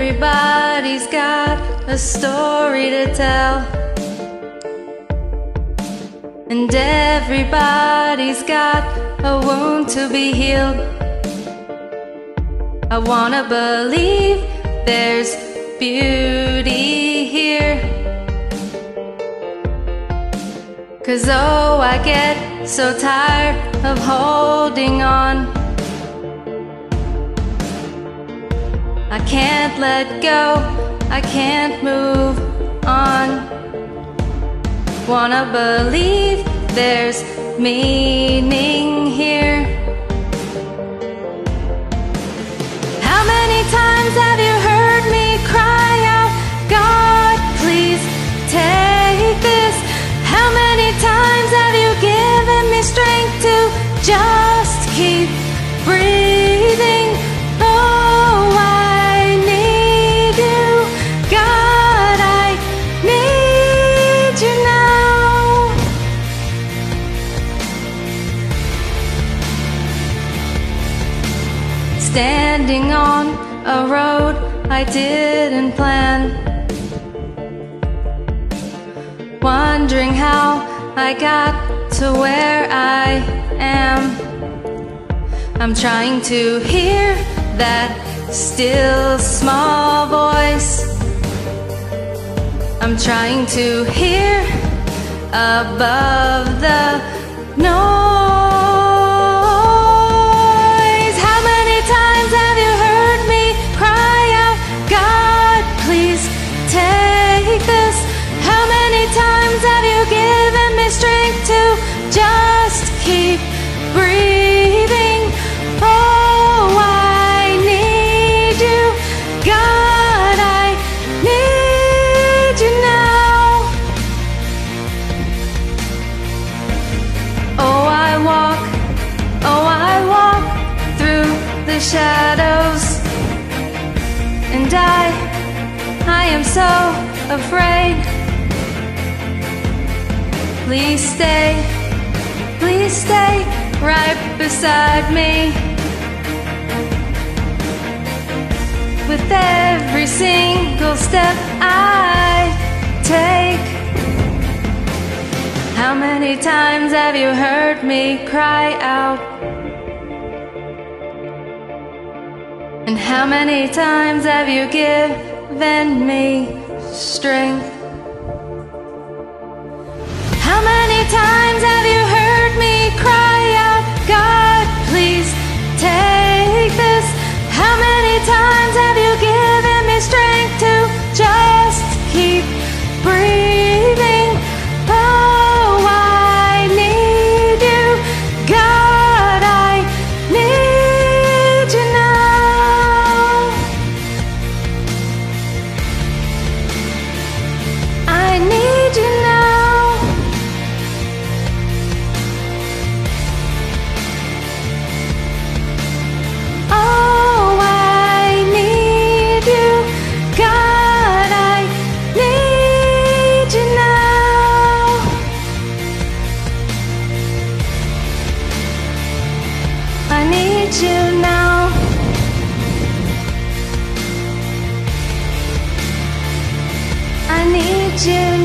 Everybody's got a story to tell. And everybody's got a wound to be healed. I wanna believe there's beauty here. Cause oh, I get so tired of holding on. I can't let go, I can't move on. Wanna believe there's meaning here. How many times have you heard me cry out, God, please take this? How many times have you given me strength to just keep breathing? Standing on a road I didn't plan. Wondering how I got to where I am. I'm trying to hear that still small voice. I'm trying to hear above the noise. Shadows, and I, I am so afraid. Please stay, please stay right beside me. With every single step I take. How many times have you heard me cry out? And how many times have you given me strength? How many you.